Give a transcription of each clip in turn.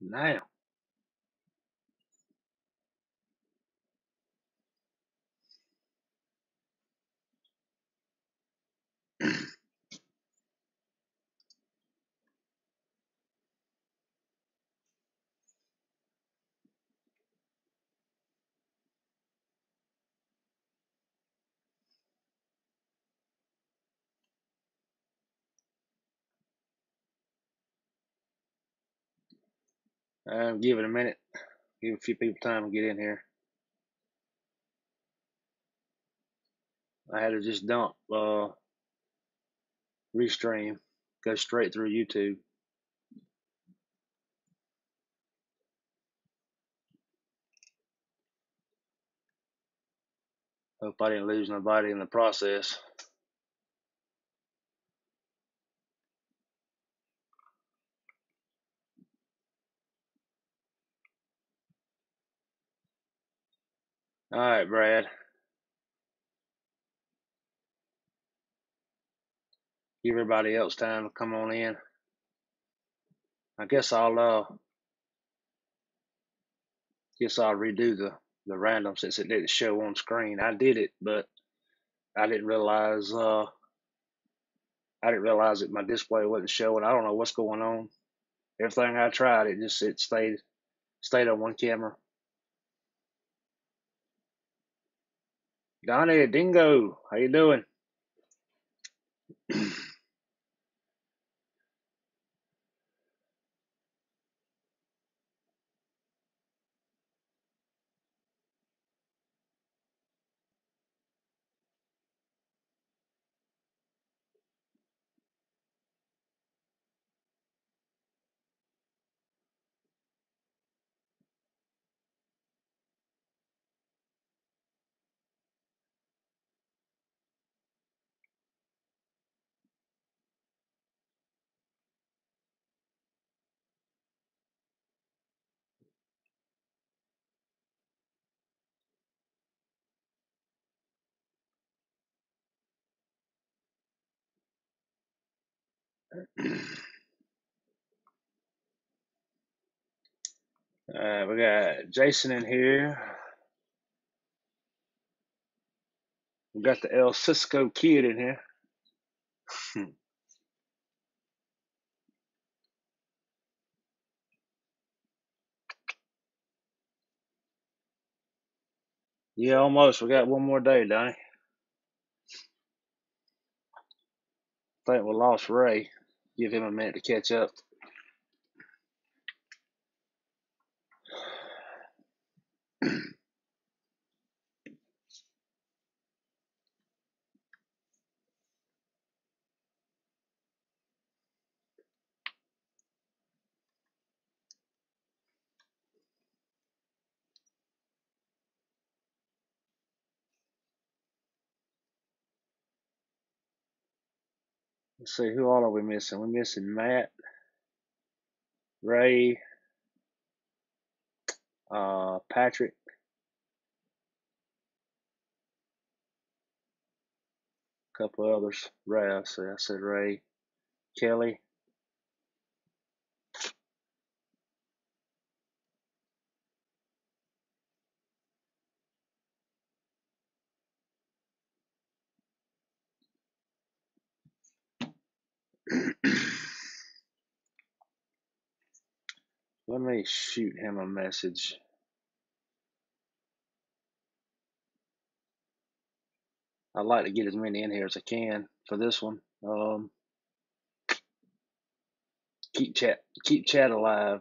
Now, uh, give it a minute. Give a few people time to get in here. I had to just dump uh, Restream, go straight through YouTube. Hope I didn't lose nobody in the process. All right, Brad. Give everybody else time to come on in. I guess I'll uh, guess I'll redo the the random since it didn't show on screen. I did it, but I didn't realize uh, I didn't realize that my display wasn't showing. I don't know what's going on. Everything I tried, it just it stayed stayed on one camera. Donnie Dingo, how you doing? Uh, we got Jason in here. We got the El Cisco kid in here. yeah, almost. We got one more day, Donnie. I think we lost Ray. Give him a minute to catch up. Let's see, who all are we missing? We're missing Matt, Ray, uh, Patrick, a couple others. Ray, I said, I said Ray, Kelly. Let me shoot him a message. I'd like to get as many in here as I can for this one. Um, keep chat, keep chat alive.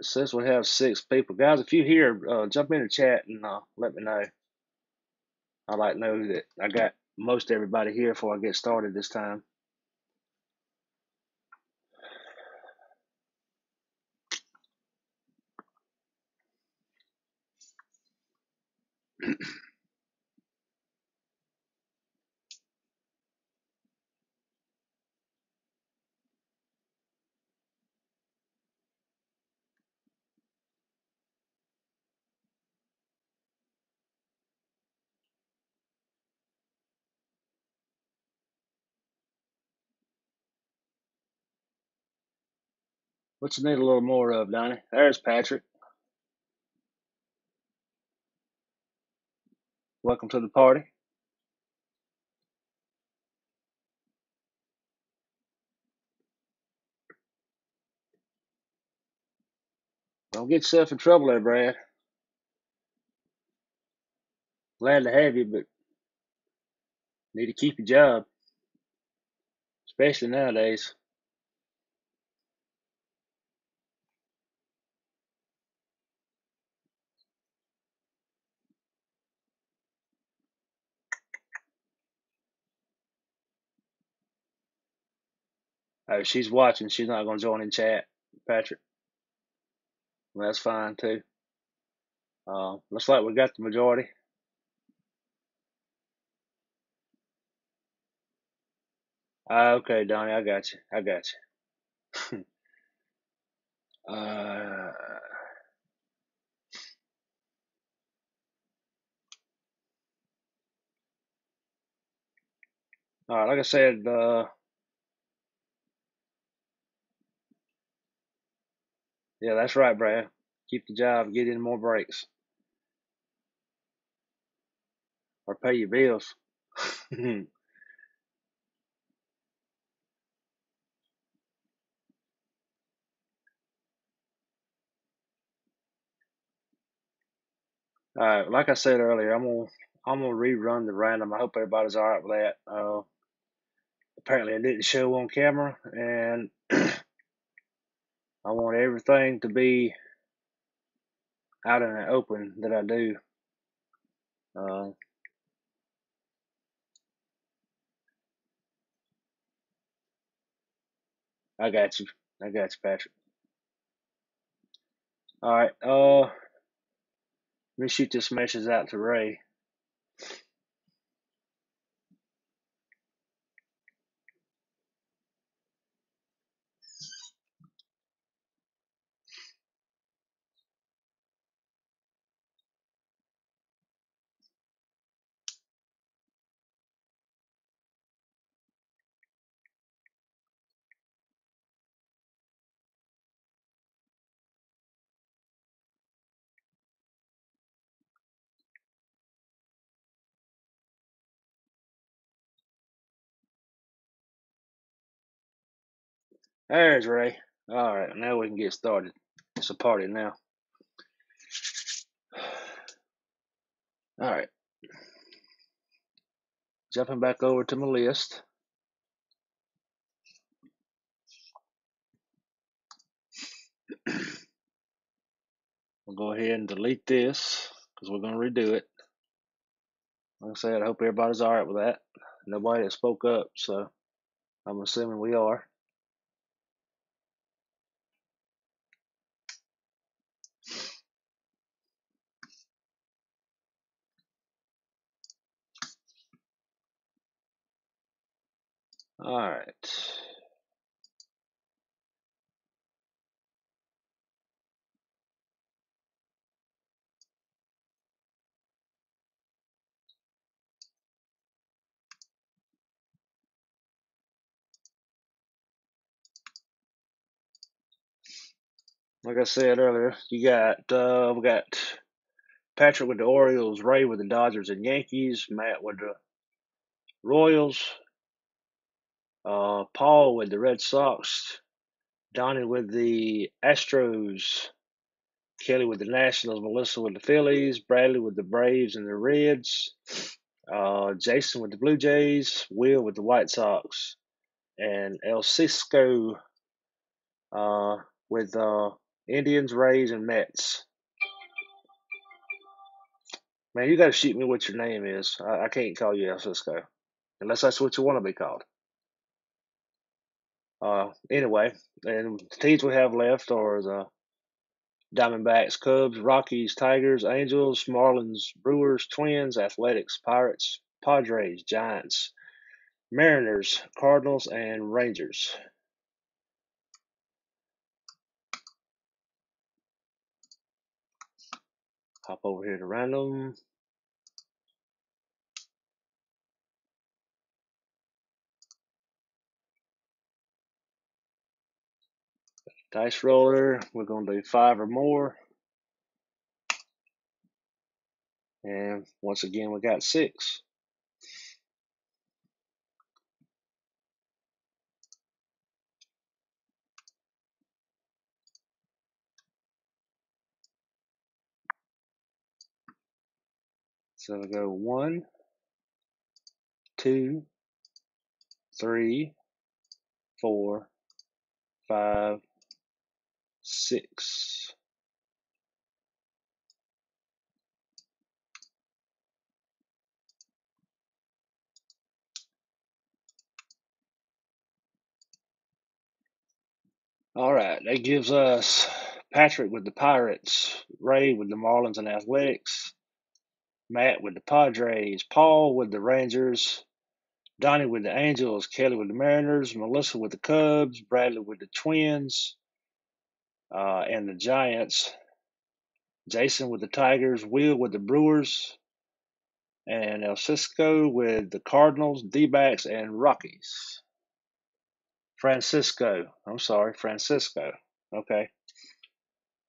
It says we have six people, guys. If you here, uh, jump in the chat and uh, let me know. I'd like know that I got most everybody here before I get started this time. What you need a little more of, Donnie? There's Patrick. Welcome to the party. Don't get yourself in trouble there, Brad. Glad to have you, but need to keep your job, especially nowadays. Oh, she's watching. She's not going to join in chat, Patrick. Well, that's fine too. Uh, looks like we got the majority. Uh, okay, Donnie, I got you. I got you. uh, all right, like I said, uh, yeah, that's right, Brad. Keep the job, get in more breaks, or pay your bills. all right, like I said earlier, I'm gonna I'm gonna rerun the random. I hope everybody's all right with that. Uh, apparently, it didn't show on camera, and I want everything to be out in the open that I do. Uh, I got you. I got you, Patrick. All right. Uh, let me shoot this message out to Ray. There's Ray. All right, now we can get started. It's a party now. All right, jumping back over to my list. We'll go ahead and delete this because we're going to redo it. Like I said, I hope everybody's all right with that. Nobody spoke up, so I'm assuming we are. All right. Like I said earlier, you got uh, we got Patrick with the Orioles, Ray with the Dodgers and Yankees, Matt with the Royals, uh, Paul with the Red Sox, Donnie with the Astros, Kelly with the Nationals, Melissa with the Phillies, Bradley with the Braves and the Reds, uh, Jason with the Blue Jays, Will with the White Sox, and El Cisco uh, with uh, Indians, Rays, and Mets. Man, you got to shoot me what your name is. I, I can't call you El Cisco unless that's what you want to be called. Uh, anyway, and the teams we have left are the Diamondbacks, Cubs, Rockies, Tigers, Angels, Marlins, Brewers, Twins, Athletics, Pirates, Padres, Giants, Mariners, Cardinals, and Rangers. Hop over here to random. Dice roller, we're going to do five or more. And once again, we got six. So we go one, two, three, four, five, six. All right, that gives us Patrick with the Pirates, Ray with the Marlins and Athletics, Matt with the Padres, Paul with the Rangers, Donnie with the Angels, Kelly with the Mariners, Melissa with the Cubs, Bradley with the Twins uh, and the Giants, Jason with the Tigers, Will with the Brewers, and El Cisco with the Cardinals, D backs, and Rockies. Francisco. I'm sorry, Francisco. Okay.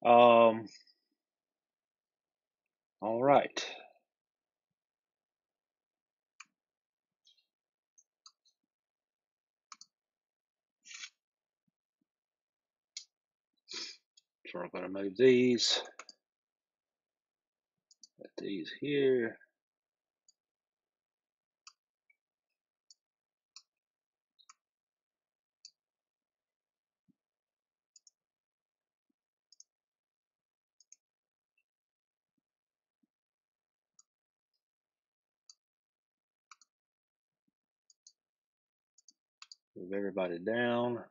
Um. All right. So we're going to move these. Put these here. Move everybody down.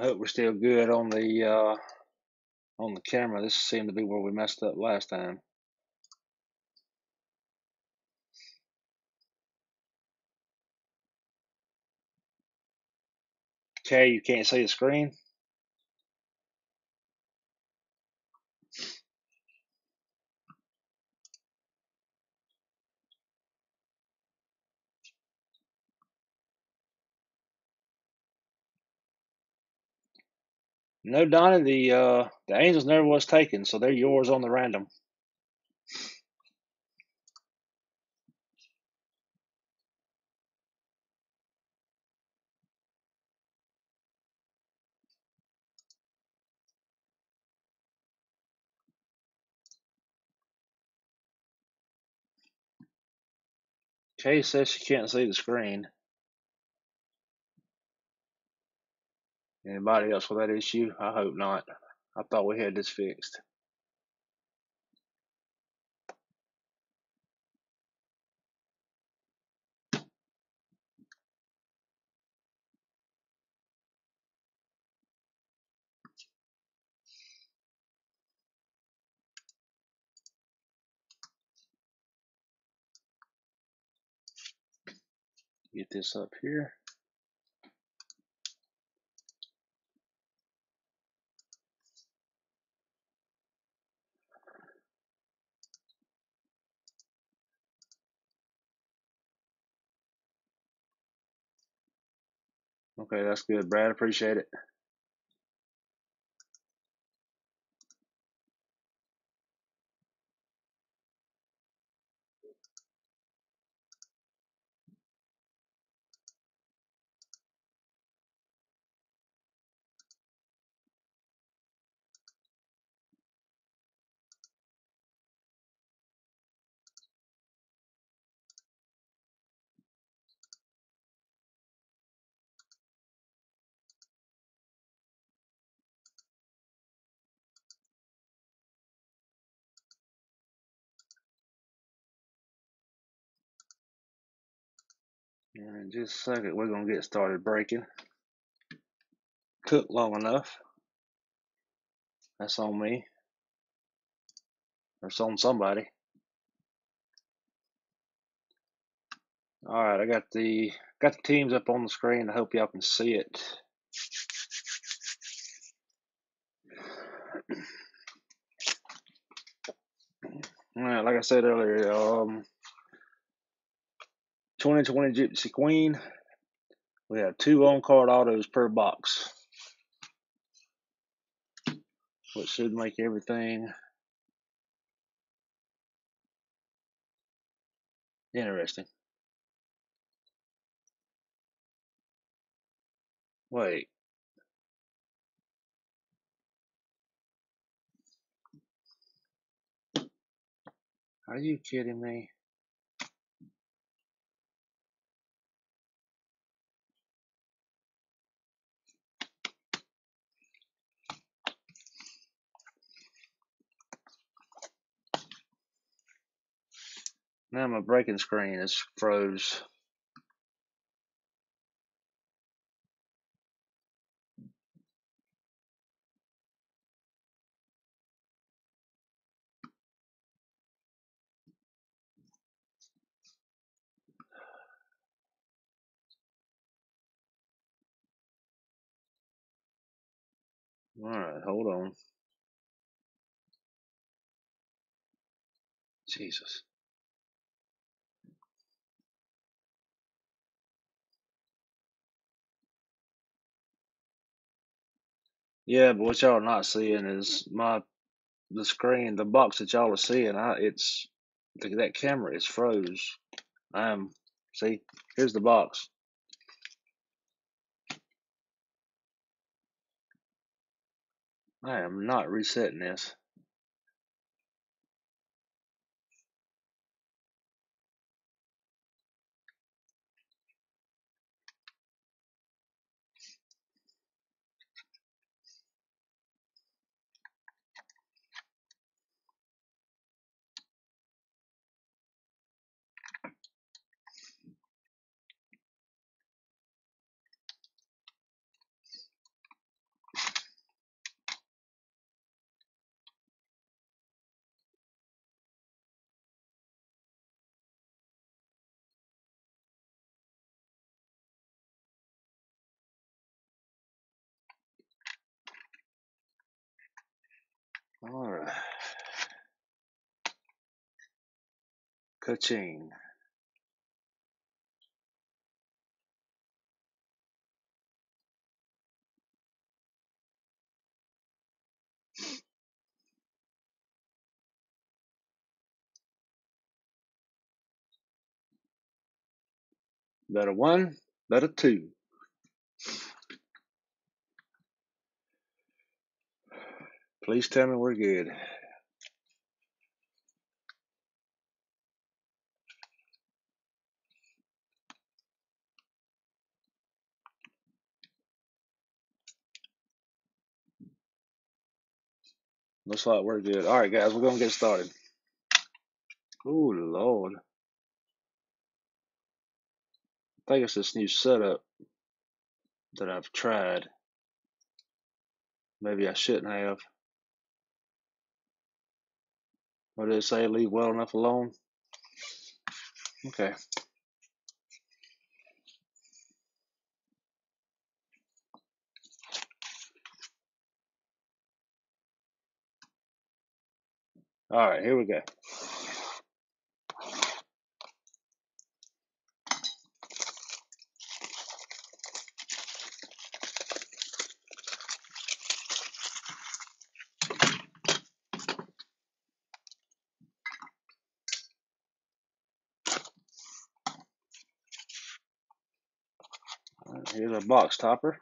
I hope we're still good on the uh, on the camera. This seemed to be where we messed up last time. Okay, you can't see the screen. No, Donnie, the uh, the Angels never was taken, so they're yours on the random. Kay says she can't see the screen. Anybody else with that issue? I hope not. I thought we had this fixed. Get this up here. Okay, that's good, Brad. Appreciate it. In just a second, we're gonna get started breaking. Cook long enough. That's on me. Or on somebody. All right, I got the got the teams up on the screen. I hope y'all can see it. Right, like I said earlier, um, 2020 Gypsy Queen. We have two on card autos per box, which should make everything interesting. Wait, are you kidding me? Now my breaking screen is froze. All right, hold on. Jesus. Yeah, but what y'all are not seeing is my the screen, the box that y'all are seeing. I it's that camera is froze. Am see. Here's the box. I am not resetting this. All right. Ka-ching. Better one, letter two. Please tell me we're good. Looks like we're good. All right, guys, we're gonna get started. Oh Lord, I think it's this new setup that I've tried. Maybe I shouldn't have. What did it say? Leave well enough alone. Okay. All right, here we go. Here's a box topper.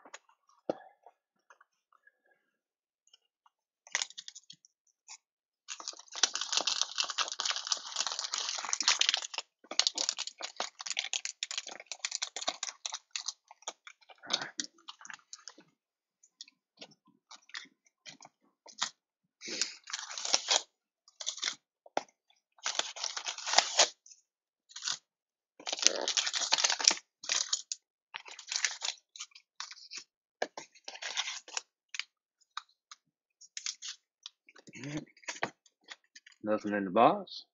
In the box.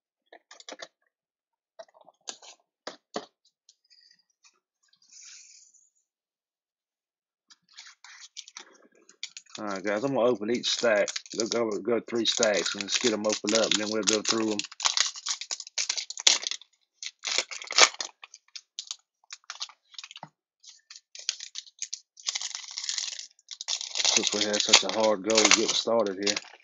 All right, guys, I'm gonna open each stack. Go go go three stacks and just get them opened up, and then we'll go through them. Since we had such a hard goal getting started here.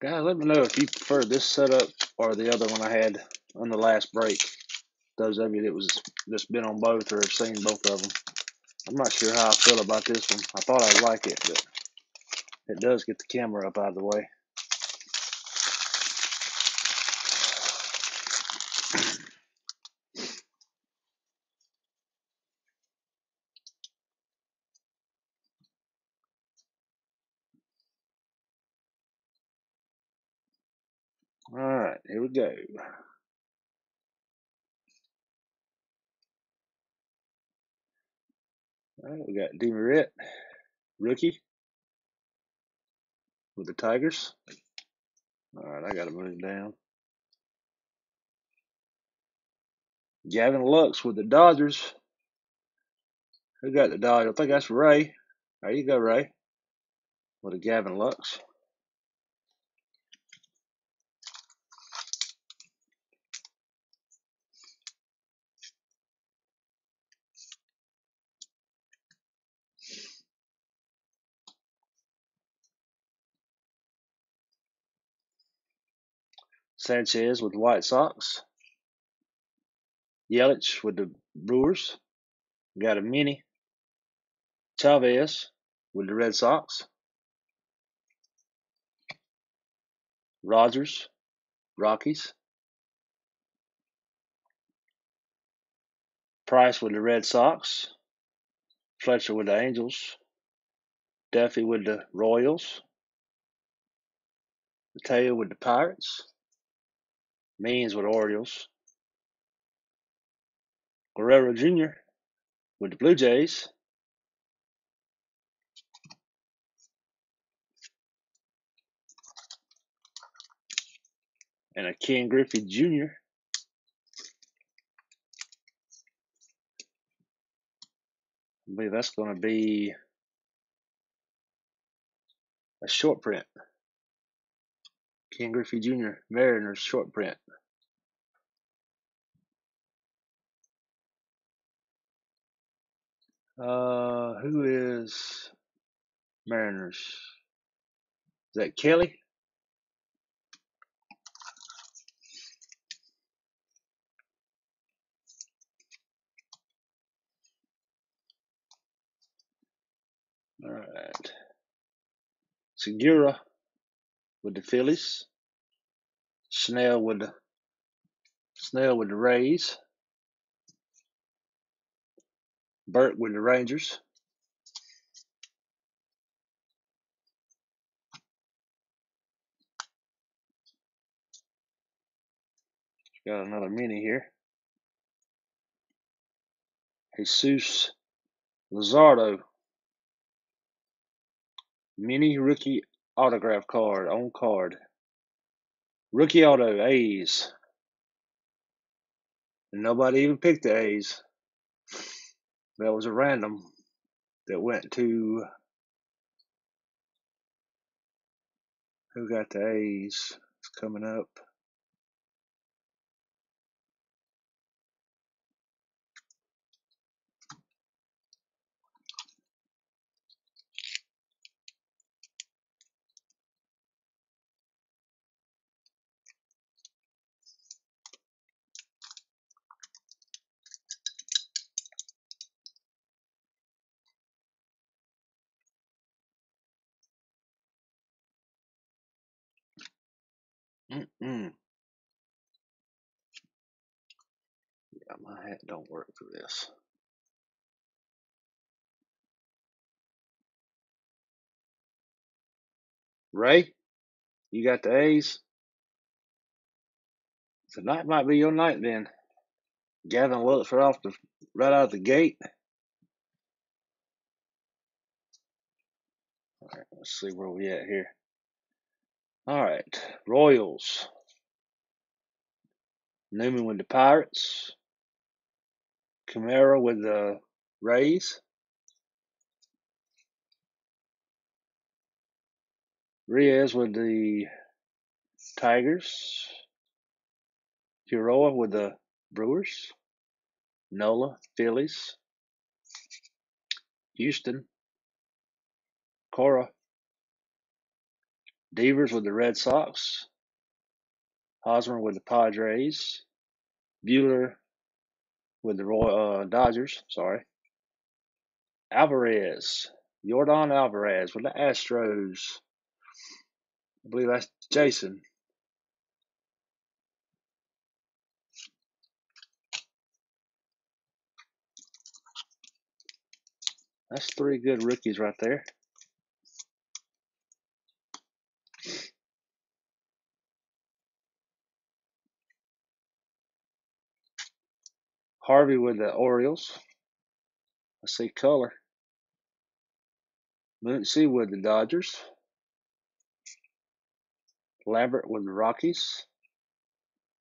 Guys, let me know if you prefer this setup or the other one I had on the last break. Those of you that was just been on both or have seen both of them. I'm not sure how I feel about this one. I thought I'd like it, but it does get the camera up out of the way. All right, here we go. All right, we got Demeritte, rookie with the Tigers. All right, I got to move down. Gavin Lux with the Dodgers. Who got the Dodgers? I think that's Ray. There you go, Ray. With a Gavin Lux. Sanchez with the White Sox. Yelich with the Brewers. Got a mini. Chavis with the Red Sox. Rodgers, Rockies. Price with the Red Sox. Fletcher with the Angels. Duffy with the Royals. Mateo with the Pirates. Means with Orioles. Guerrero Jr. with the Blue Jays. And a Ken Griffey Jr. I believe that's going to be a short print. Ken Griffey Jr. Mariners short print. Uh, who is Mariners? Is that Kelly? All right. Segura with the Phillies. Snell with the Snell with the Rays. Burt with the Rangers. Got another mini here. Jesus Luzardo. Mini rookie autograph card on card. Rookie auto A's. Nobody even picked the A's. That was a random that went to who got the A's. It's coming up. Mm-mm. Yeah, my hat don't work for this. Ray, you got the A's? Tonight might be your night then. Gavin Lux right off the right out of the gate. All right, let's see where we at here. All right, Royals. Newman with the Pirates. Camara with the Rays. Riaz with the Tigers. Hiura with the Brewers. Nola, Phillies. Houston. Correa. Devers with the Red Sox. Hosmer with the Padres. Buehler with the Roy, uh, Dodgers. Sorry. Alvarez. Jordan Alvarez with the Astros. I believe that's Jason. That's three good rookies right there. Harvey with the Orioles. I see color. Muncy with the Dodgers. Lambert with the Rockies.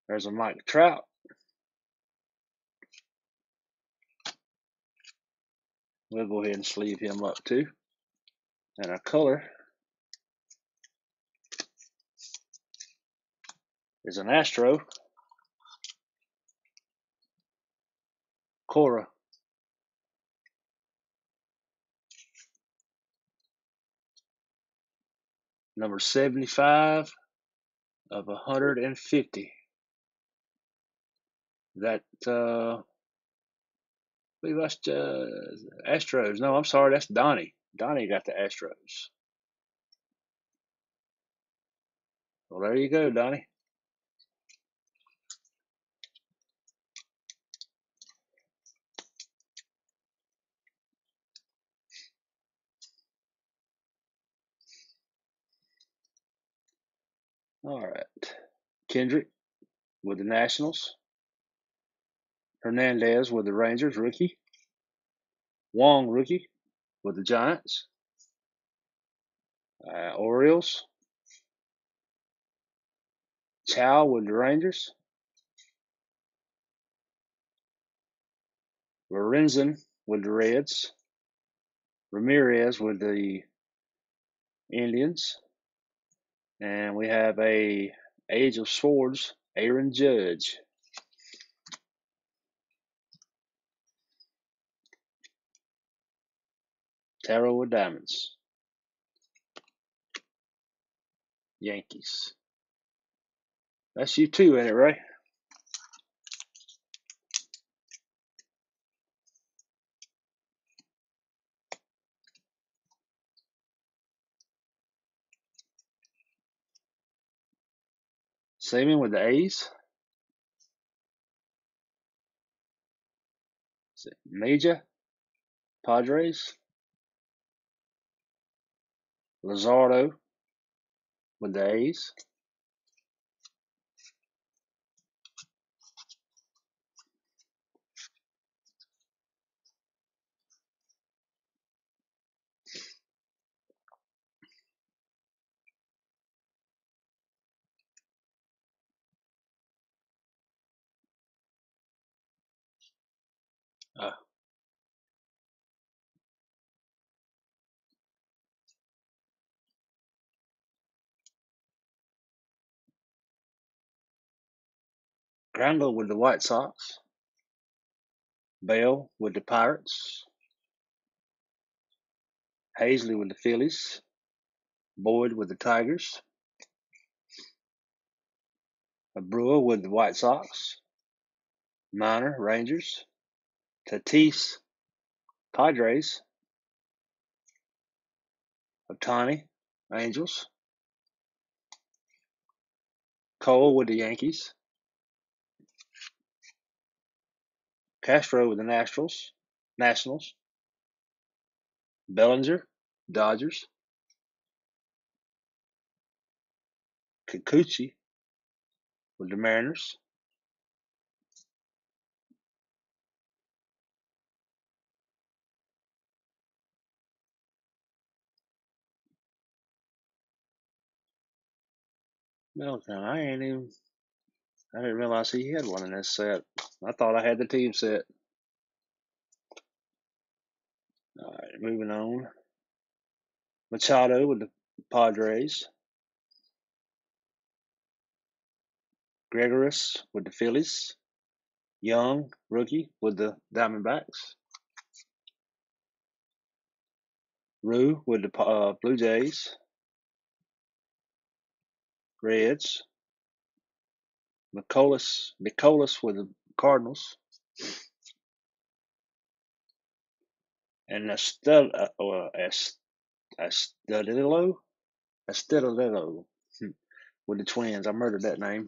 There's a Mike Trout. We'll go ahead and sleeve him up too. And our color is an Astro. Correa. Number 75 of 150. That, uh, I believe that's uh, Astros. No, I'm sorry, that's Donnie. Donnie got the Astros. Well, there you go, Donnie. All right. Kendrick with the Nationals. Hernandez with the Rangers, rookie. Wong, rookie, with the Giants. Uh, Orioles. Choo with the Rangers. Lorenzen with the Reds. Ramirez with the Indians. And we have a Ace of Swords, Aaron Judge. Tarot with Diamonds. Yankees. That's you too, ain't it, Ray? Semien with the A's. Major? Padres. Luzardo with the A's. Uh, Grandal with the White Sox. Bell with the Pirates. Haseley with the Phillies. Boyd with the Tigers. Brewer with the White Sox. Minor Rangers. Tatis Padres. Ohtani Angels. Cole with the Yankees. Castro with the Nationals. Nationals. Bellinger, Dodgers. Kikuchi with the Mariners. I ain't even. I didn't realize he had one in this set. I thought I had the team set. All right, moving on. Machado with the Padres. Gregorius with the Phillies. Young, rookie, with the Diamondbacks. Ryu with the uh, Blue Jays. Reds. Nicolas, Nicholas with the Cardinals. And Estel, uh, Estudillo, Estudillo with the Twins. I murdered that name.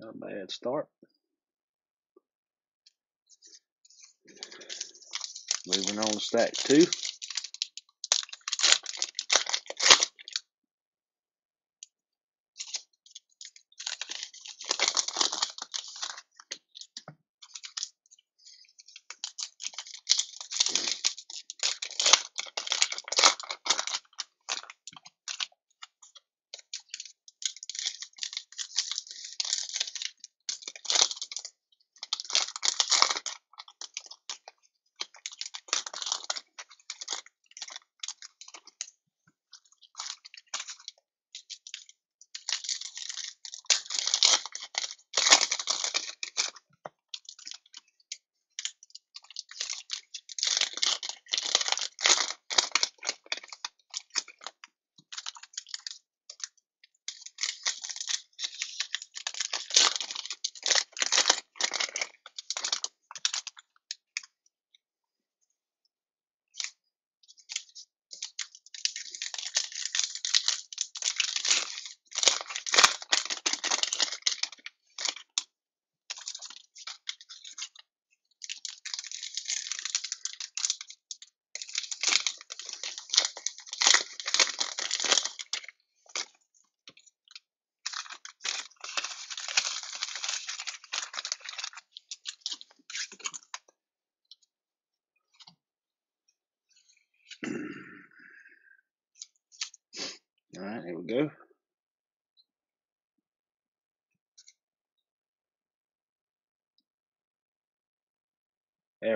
Not a bad start. Moving on to stack two.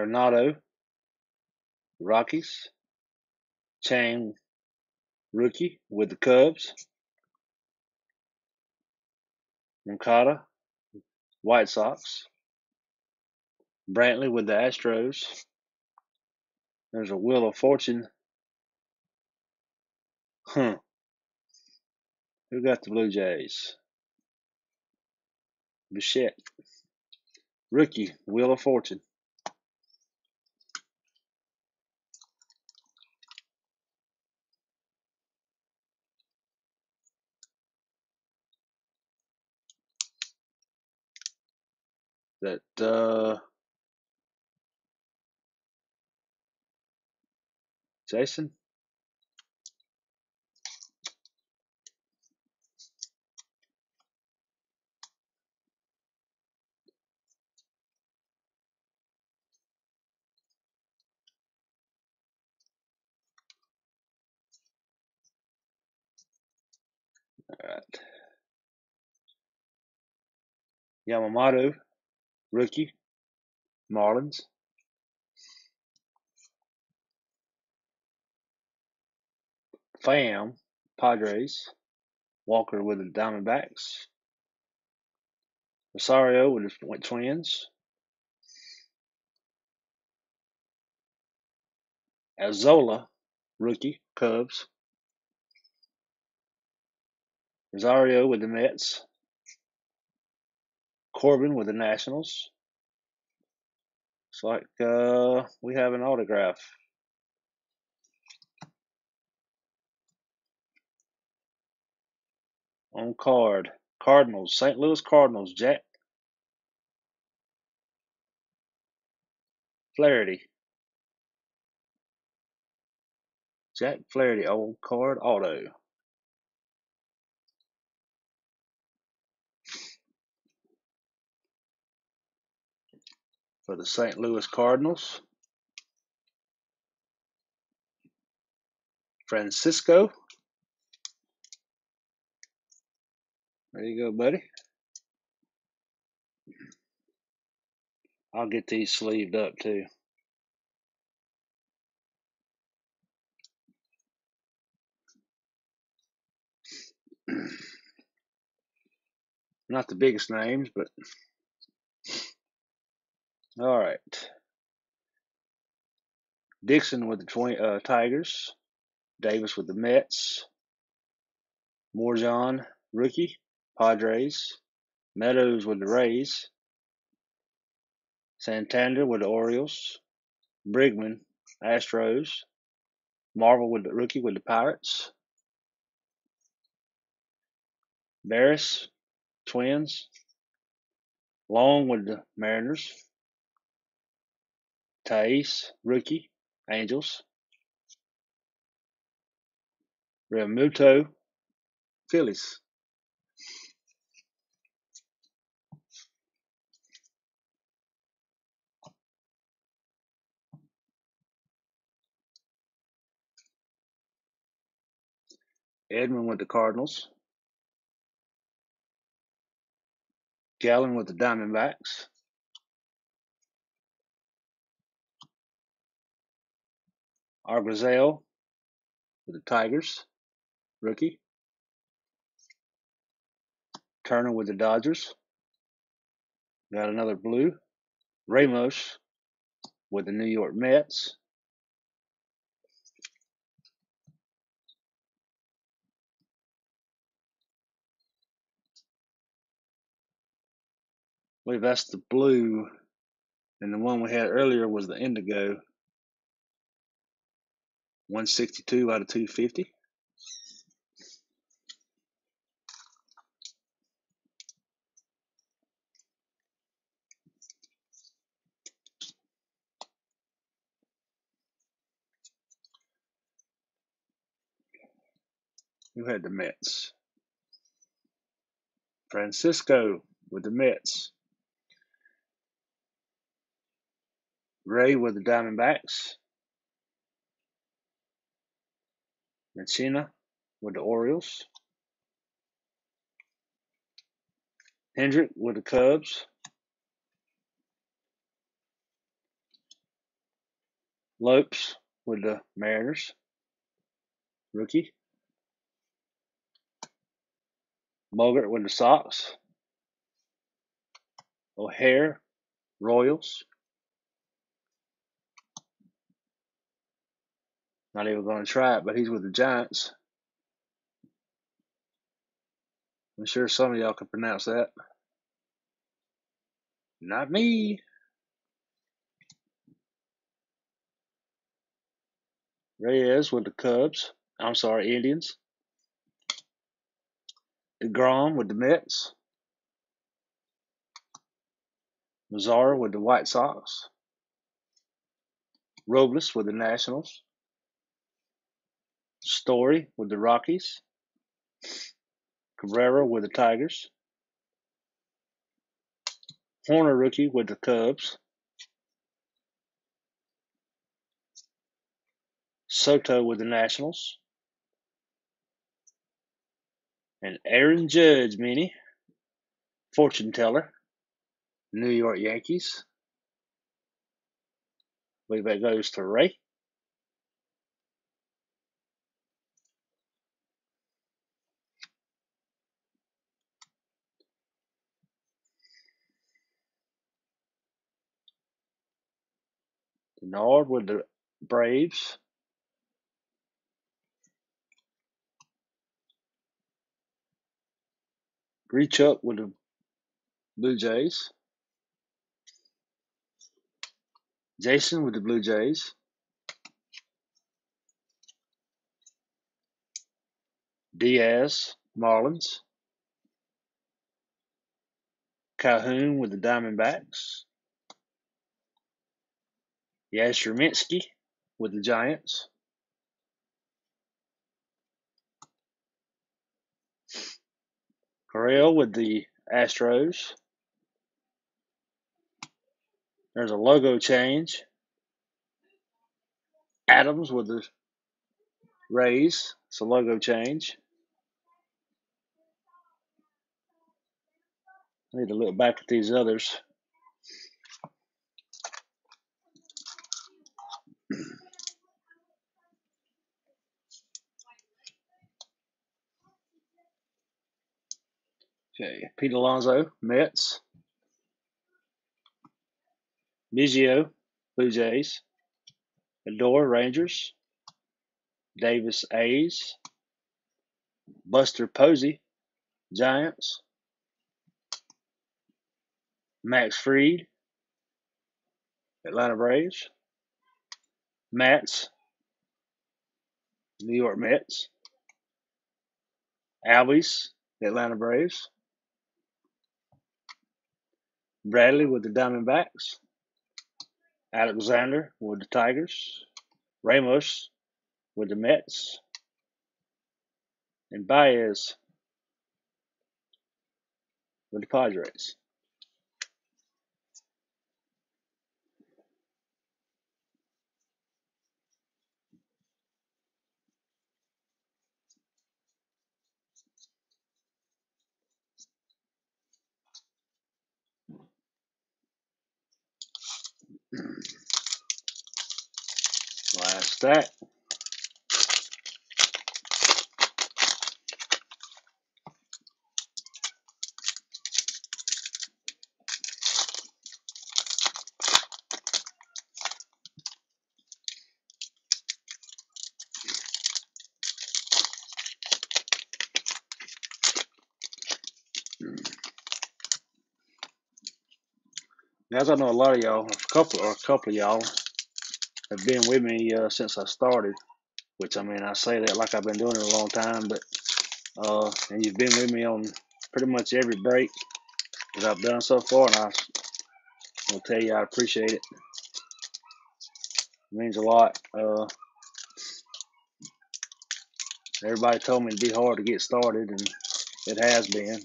Arenado, Rockies. Chang, rookie with the Cubs. Moncada, White Sox. Brantley with the Astros. There's a Wheel of Fortune. Huh. Who got the Blue Jays? Bichette. Rookie, Wheel of Fortune. That uh Jason? Alright. Yamamoto, rookie, Marlins. Pham, Padres. Walker with the Diamondbacks. Rosario with the Twins. Azola, rookie, Cubs. Rosario with the Mets. Corbin with the Nationals. It's like uh, we have an autograph. On card, Cardinals, St. Louis Cardinals, Jack Flaherty. Jack Flaherty, old card auto. For the St. Louis Cardinals. Francisco. There you go, buddy. I'll get these sleeved up too. Not the biggest names, but all right. Dixon with the twenty uh, Tigers. Davis with the Mets. Morejon, rookie, Padres. Meadows with the Rays. Santander with the Orioles. Bregman, Astros. Marvel with the rookie with the Pirates. Barris, Twins. Long with the Mariners. Thaiss, rookie, Angels. Realmuto, Phillies. Edman with the Cardinals. Gallen with the Diamondbacks. Arguzel with the Tigers, rookie. Turner with the Dodgers. Got another blue. Ramos with the New York Mets. I believe that's the blue. And the one we had earlier was the indigo. 162 out of 250. Who had the Mets? Francisco with the Mets. Ray with the Diamondbacks. Messina with the Orioles. Hendrick with the Cubs. Lopes with the Mariners. Rookie. Bogart with the Sox. O'Hare, Royals. Not even going to try it, but he's with the Giants. I'm sure some of y'all can pronounce that. Not me. Reyes with the Cubs. I'm sorry, Indians. DeGrom with the Mets. Mazara with the White Sox. Robles with the Nationals. Story with the Rockies. Cabrera with the Tigers. Hoerner rookie with the Cubs. Soto with the Nationals. And Aaron Judge, mini. Fortune teller. New York Yankees. I believe that goes to Ray. Denard with the Braves. Grichuk with the Blue Jays. Jason with the Blue Jays. Diaz, Marlins. Calhoun with the Diamondbacks. Yastrzemski with the Giants. Correa with the Astros. There's a logo change. Adams with the Rays. It's a logo change. I need to look back at these others. Okay, Pete Alonso, Mets. Biggio, Blue Jays. Odor, Rangers. Davis, A's. Buster Posey, Giants. Max Fried, Atlanta Braves. Matz, New York Mets. Albies, Atlanta Braves. Bradley with the Diamondbacks. Alexander with the Tigers. Ramos with the Mets. And Baez with the Padres. Last stack. As I know, a lot of y'all, a couple or a couple of y'all, have been with me uh, since I started. Which I mean, I say that like I've been doing it a long time, but uh, and you've been with me on pretty much every break that I've done so far, and I will tell you I appreciate it. It means a lot. Uh, everybody told me it'd be hard to get started, and it has been.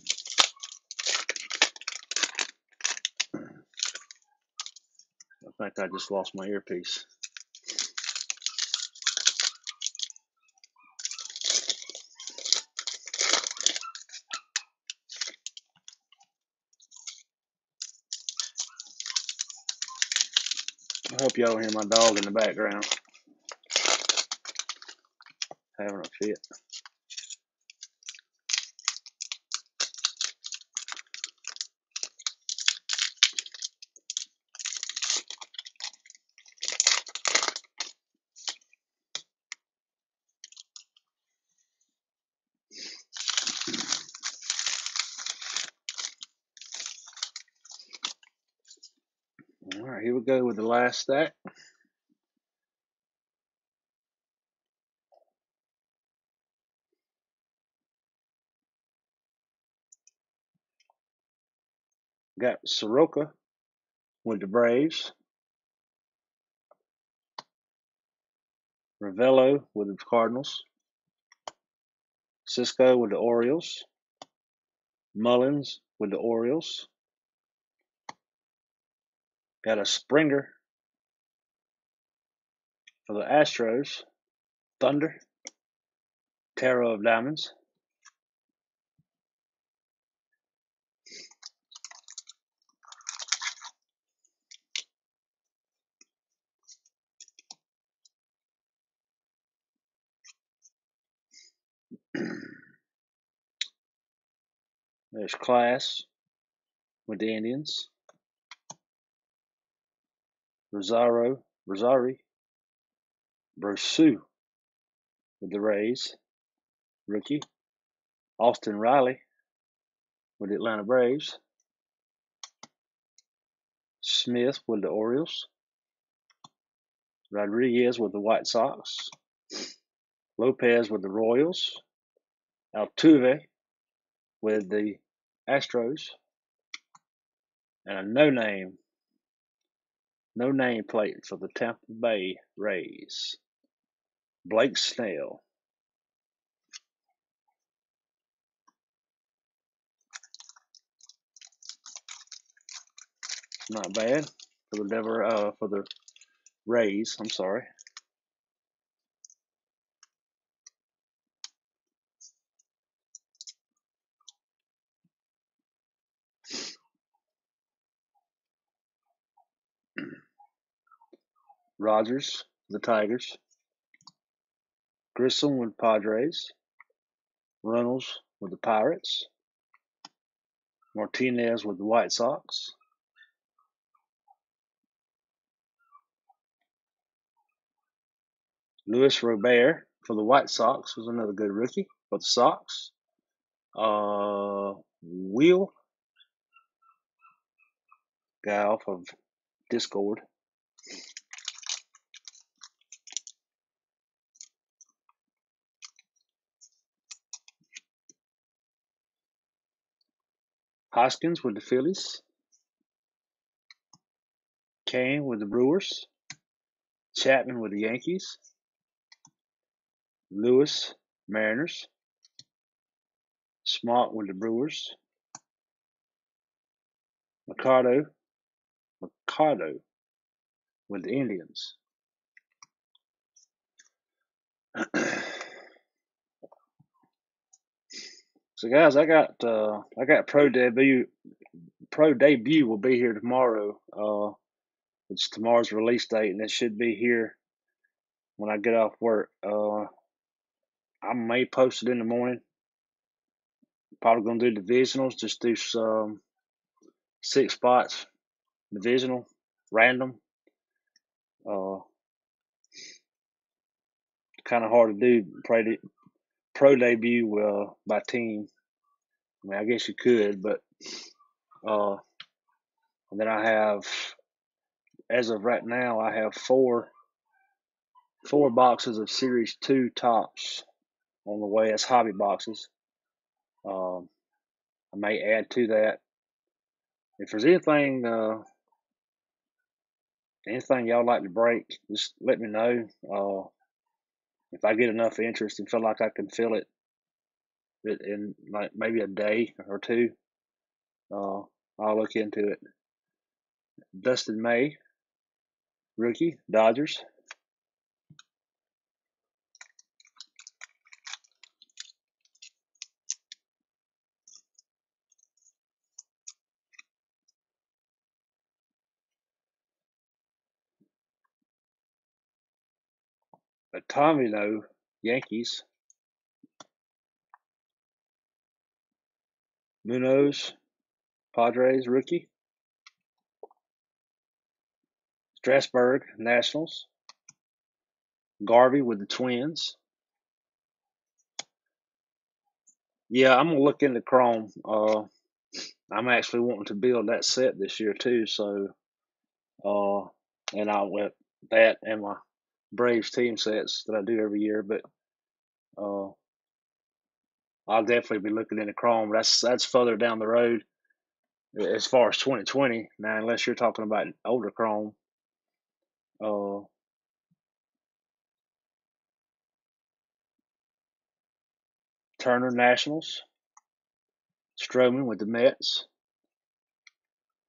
I I just lost my earpiece. I hope y'all hear my dog in the background having a fit. All right, here we go stack. Got Soroka with the Braves, Ravello with the Cardinals, Sisco with the Orioles, Mullins with the Orioles. Got a Springer for the Astros, Thunder, Tarot of Diamonds. There's Class with the Indians, Rosario, Rosari, Brosseau with the Rays, rookie, Austin Riley with the Atlanta Braves, Smith with the Orioles, Rodriguez with the White Sox, Lopez with the Royals, Altuve with the Astros, and a no name, no name plate for the Tampa Bay Rays. Blake Snell. Not bad for the Denver, uh, for the Rays. I'm sorry. Rogers, the Tigers. Grisham with Padres. Reynolds with the Pirates. Martinez with the White Sox. Luis Robert for the White Sox was another good rookie for the Sox. Uh, Will, guy off of Discord. Hoskins with the Phillies. Cain with the Brewers. Chapman with the Yankees. Lewis, Mariners. Smart with the Brewers. Mercado, Mercado with the Indians. so guys, I got uh, I got pro debut pro debut will be here tomorrow. Uh, it's tomorrow's release date, and it should be here when I get off work. Uh, I may post it in the morning. Probably gonna do divisionals. Just do some six spots, divisional, random. Uh, kind of hard to do pro, de- pro debut uh, by team. I mean, I guess you could, but uh, and then I have, as of right now, I have four four boxes of Series Two Topps on the way as hobby boxes. Um, I may add to that. If there's anything, uh, anything y'all like to break, just let me know. Uh, if I get enough interest and feel like I can fill it, in like maybe a day or two, uh, I'll look into it. Dustin May, rookie, Dodgers. Ottavino, Yankees. Munoz, Padres, rookie. Strasburg, Nationals. Garver with the Twins. Yeah, I'm gonna look into Chrome. Uh, I'm actually wanting to build that set this year too. So, uh, and I went that and my Braves team sets that I do every year. But uh, I'll definitely be looking into Chrome. That's that's further down the road as far as 2020 now, unless you're talking about older Chrome. Uh, Turner Nationals, Stroman with the Mets,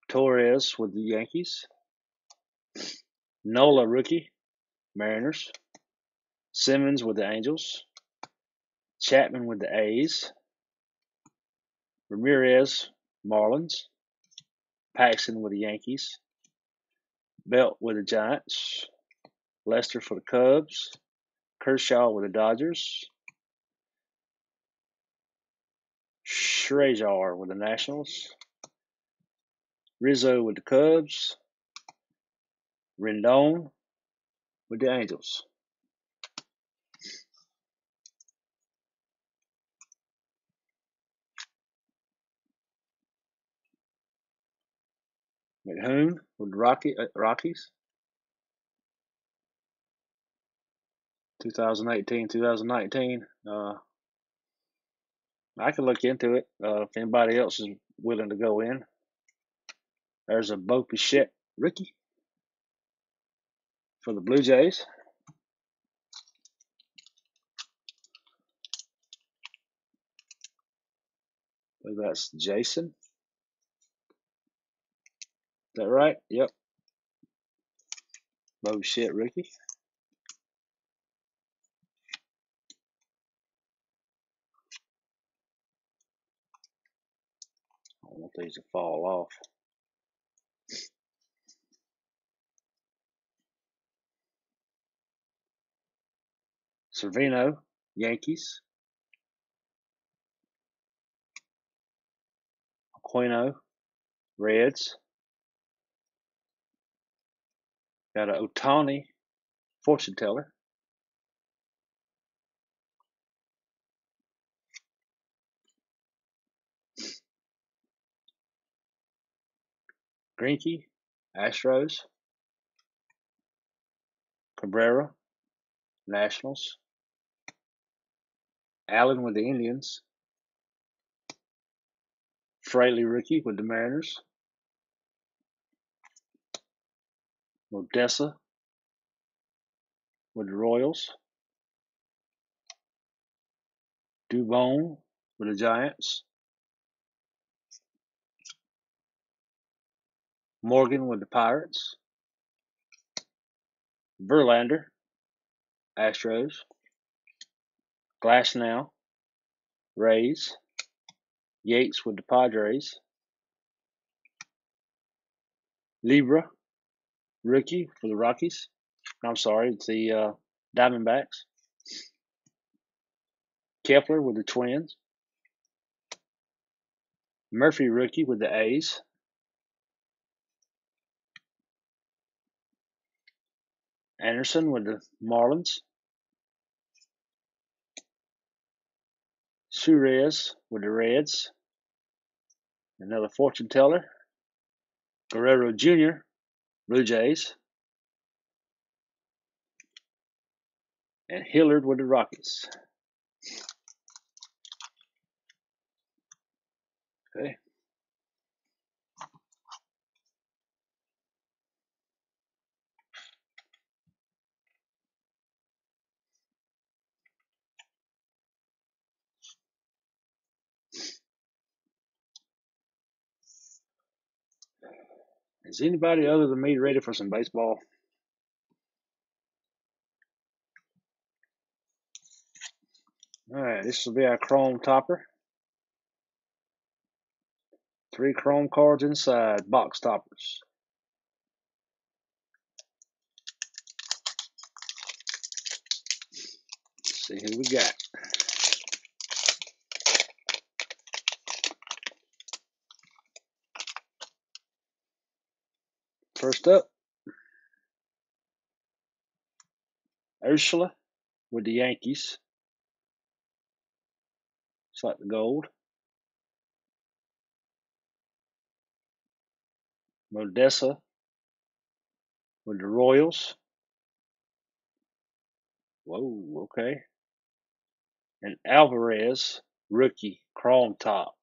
Torres with the Yankees, Nola rookie, Mariners, Simmons with the Angels, Chapman with the A's, Ramirez, Marlins, Paxton with the Yankees, Belt with the Giants, Lester for the Cubs, Kershaw with the Dodgers, Scherzer with the Nationals, Rizzo with the Cubs, Rendon with the Angels. McHugh with the Rocky, uh, Rockies. 2018, 2019. Uh, I can look into it uh, if anybody else is willing to go in. There's a Bo Bichette rookie for the Blue Jays. I believe that's Jason. Is that right? Yep. Bo Bichette rookie. I don't want these to fall off. Severino, Yankees. Aquino, Reds. Got a Ohtani, fortune teller. Greinke, Astros. Cabrera, Nationals. Allen with the Indians. Fraley rookie with the Mariners. Odessa with the Royals. Dubon with the Giants. Morgan with the Pirates. Verlander, Astros. Glasnow, Rays. Yates with the Padres. Leyba, rookie for the Rockies. I'm sorry, it's the uh, Diamondbacks. Kepler with the Twins. Murphy, rookie with the A's. Anderson with the Marlins. Suarez with the Reds. Another fortune teller. Guerrero Jr., Blue Jays. And Hilliard with the Rockets. Okay. Is anybody other than me ready for some baseball? All right, this will be our chrome topper. Three chrome cards inside, box toppers. Let's see who we got. First up, Urshela with the Yankees. Like the gold. Mondesi with the Royals. Whoa, okay. And Alvarez, rookie, chrome top.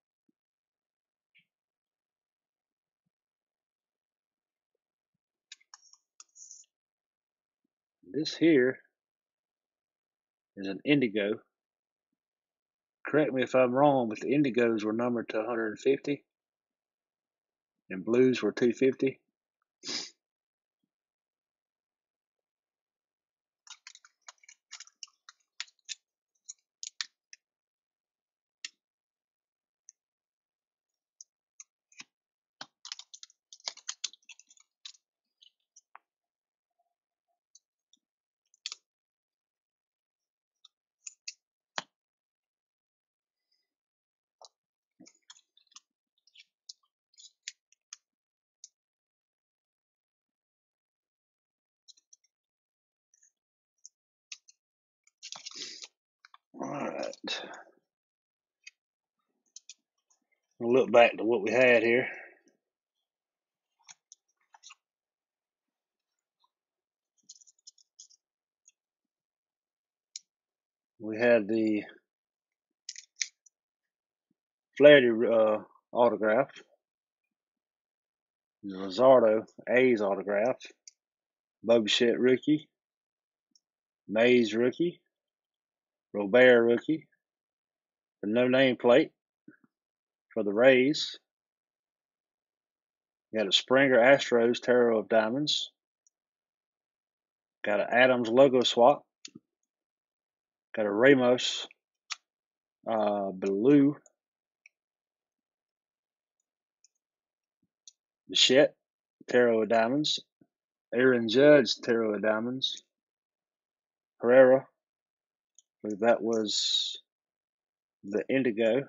This here is an indigo. Correct me if I'm wrong, but the indigos were numbered to 150 and blues were 250. All right. We'll look back to what we had here. We had the Flaherty uh, autograph. Luzardo, A's autograph. Boba rookie. Mays rookie. Robert rookie. The no name plate for the Rays. Got a Springer Astros Tarot of Diamonds. Got an Adams logo swap. Got a Ramos uh, Blue. Bichette Tarot of Diamonds. Aaron Judge Tarot of Diamonds. Herrera. I believe that was the Indigo.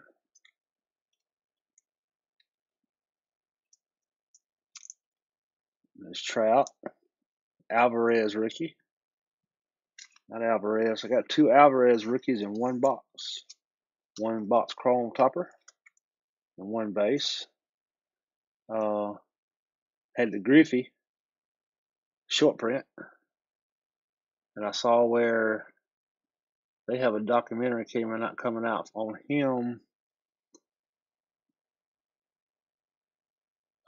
There's Trout. Alvarez rookie. Not Alvarez. I got two Alvarez rookies in one box. One box chrome topper and one base. Uh, had the Griffey short print. And I saw where they have a documentary coming out coming out on him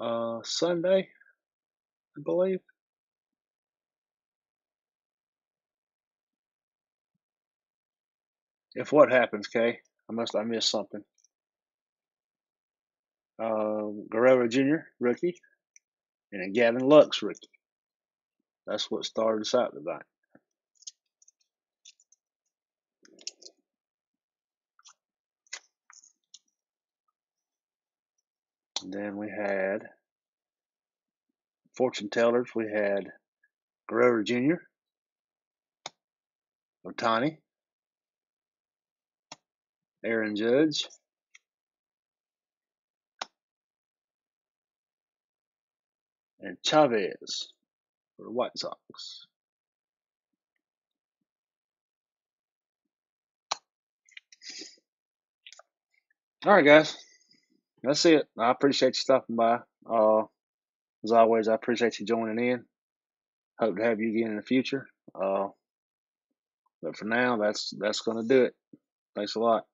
uh Sunday, I believe. If what happens, Kay, I must I missed something. Uh, Guerrero Jr. rookie, and a Gavin Lux rookie. That's what started us out tonight. Then we had fortune tellers. We had Guerrero Jr., Ohtani, Aaron Judge, and Chavez for the White Sox. All right, guys. That's it. I appreciate you stopping by. Uh, as always, I appreciate you joining in. Hope to have you again in the future. Uh, but for now, that's that's gonna do it. Thanks a lot.